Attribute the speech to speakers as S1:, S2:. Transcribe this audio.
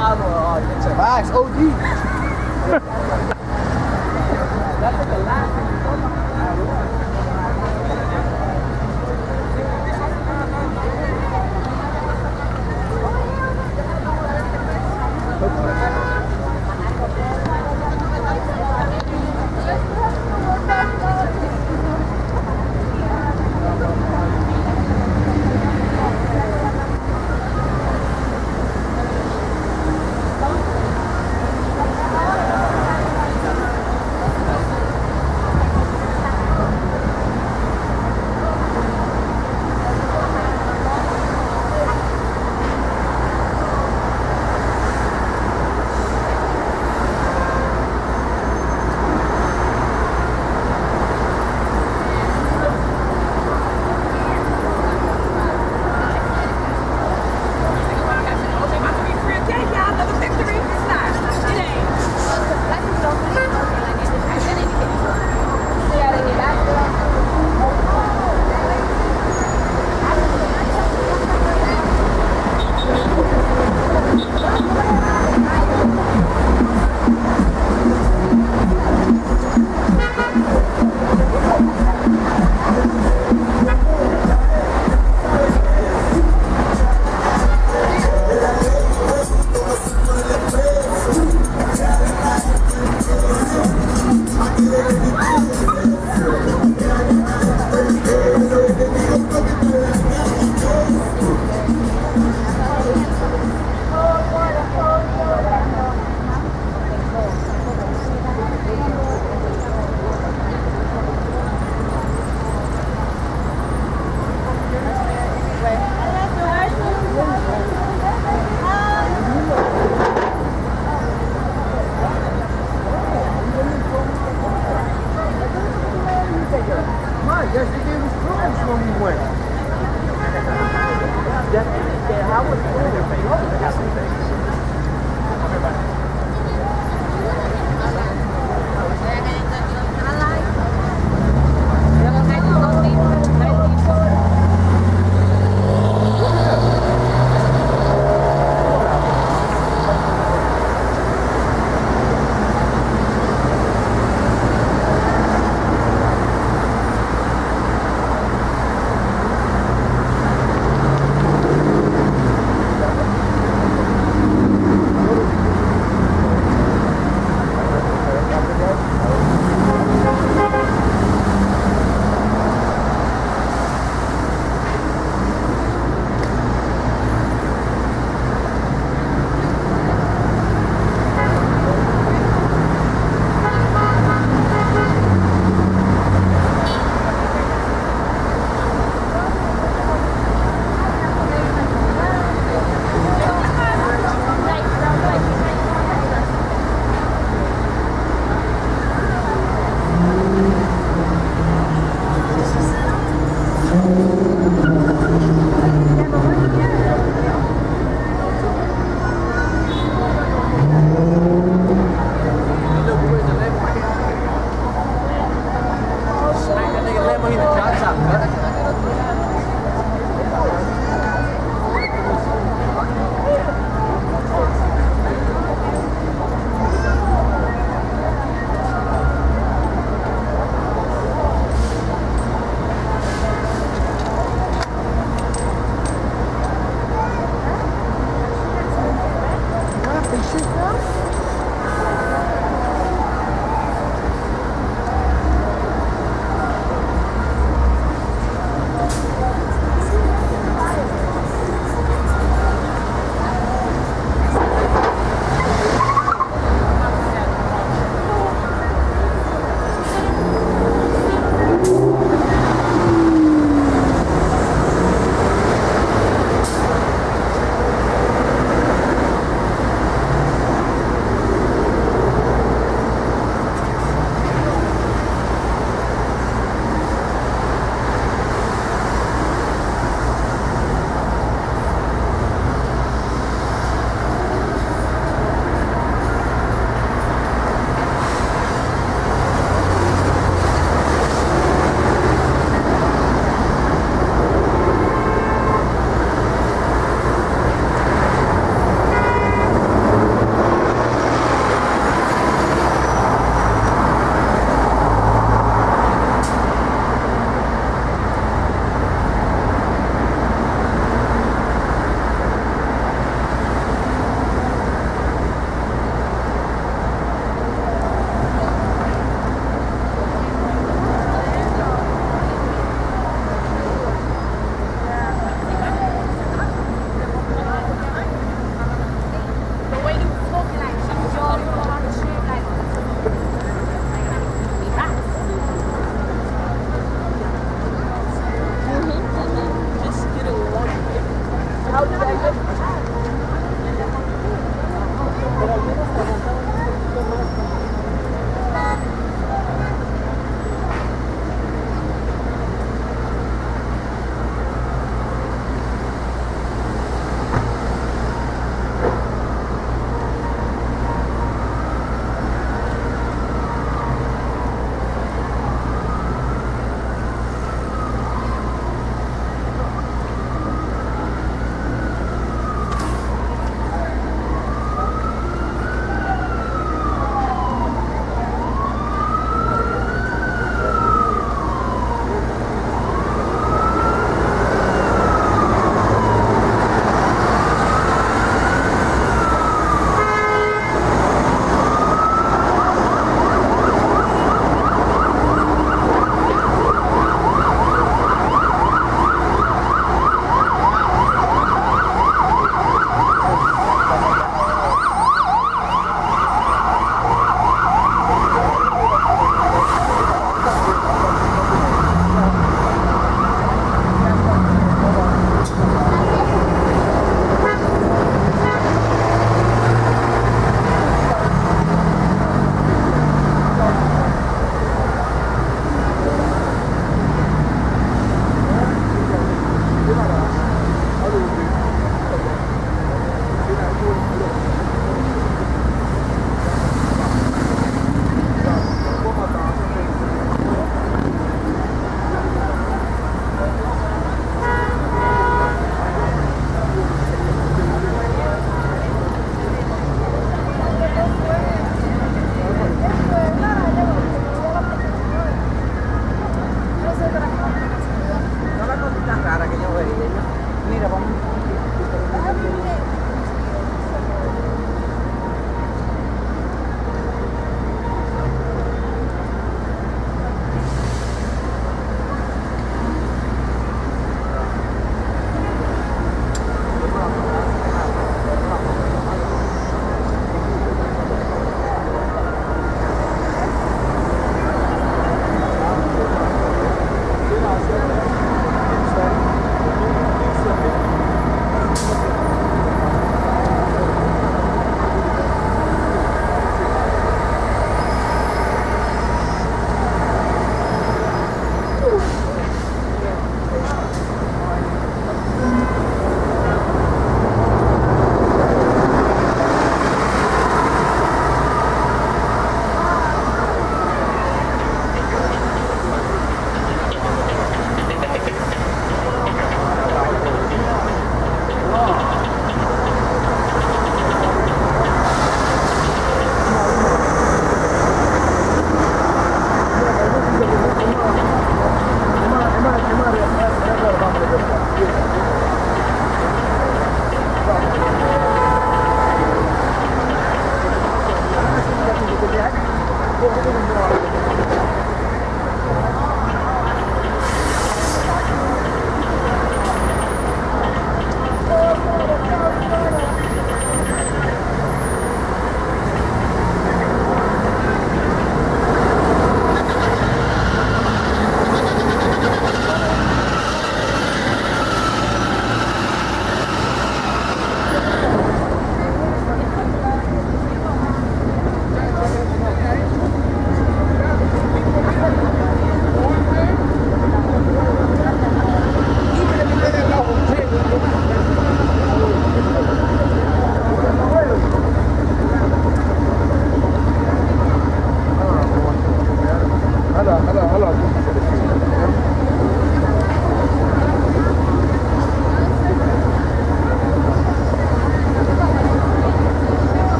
S1: model of uh, it's Facts, OD. That's like the last thing